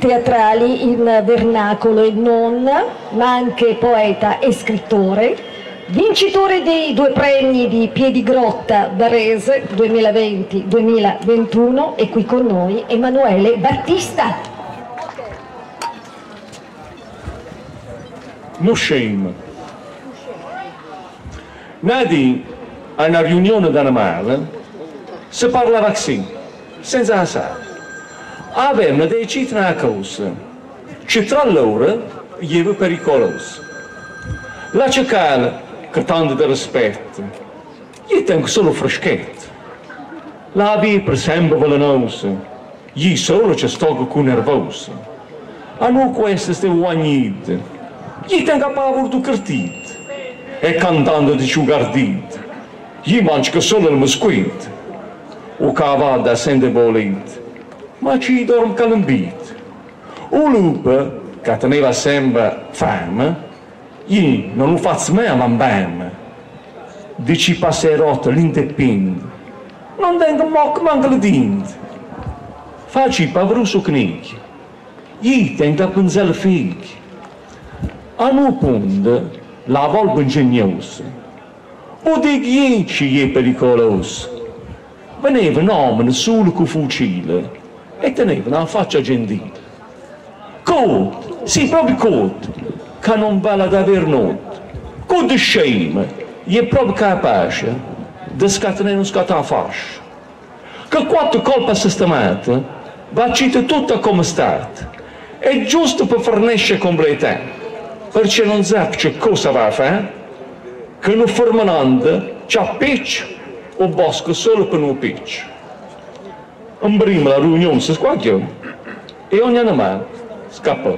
brani in vernacolo e non, ma anche poeta e scrittore, vincitore dei due premi di Piedigrotta Varese 2020-2021 e qui con noi Emanuele Battista. No shame. Nadi a una riunione da mare si parlava così, senza assare. Avevano deciso una cosa, che tra loro era pericoloso. La cicala, che tanto di rispetto, gli tengo solo freschetto. La vipra sembra velenosa, gli solo ci sto con nervoso. A noi questo ste guagnite, gli tengo a paura du cartito. E cantando di ciugardito, gli manca solo il mosquito. O cavada sente bolito ma ci dorm calambit. O lupo, che teneva sempre fame, gli non lo faccio mai all'ambam. Dici passerotto l'inteppind, non tengo moc manca le dint. Facci pavruso knik, gli tengo a punzare fig. A no punto, la volpe ingegnosa, o di ghieci è pericoloso. Veneva un uomo solo con fucile, e tenevano la faccia gentile. Code, sì, proprio code, che non vale da aver notte. Code scema, è proprio capace di scatenare un scattare fascia. Che quattro colpe sistemate va cita tutta come stata. È giusto per fornisce completare, perché non sa cosa va a fare, che non formando c'ha piccio o bosco solo per un piccio în prima la riunione si squacchiò e ogni animale scappò.